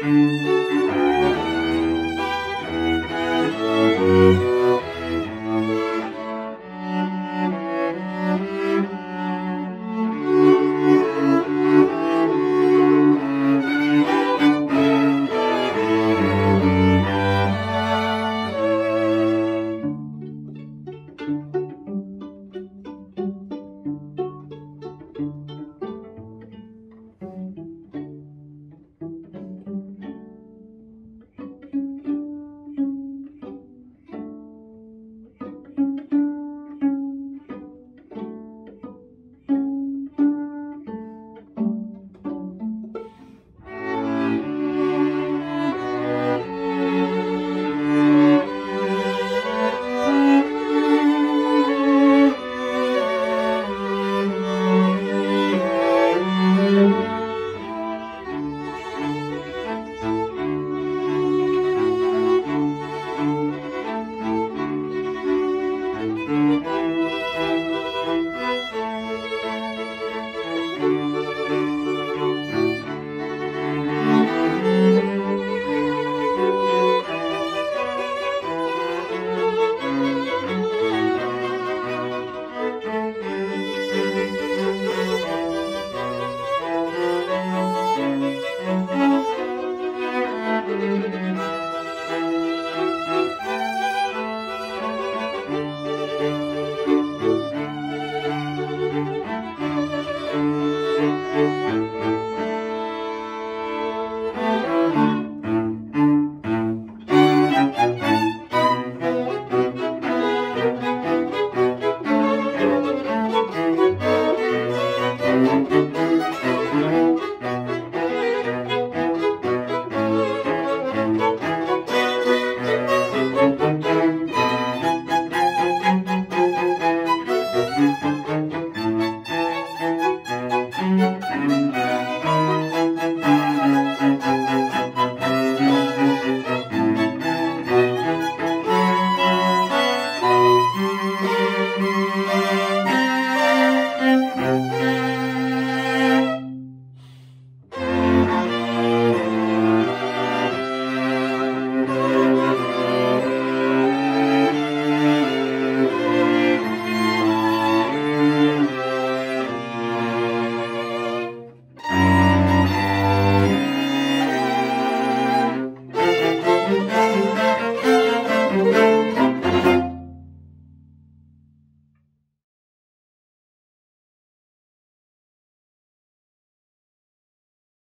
Thank you. Música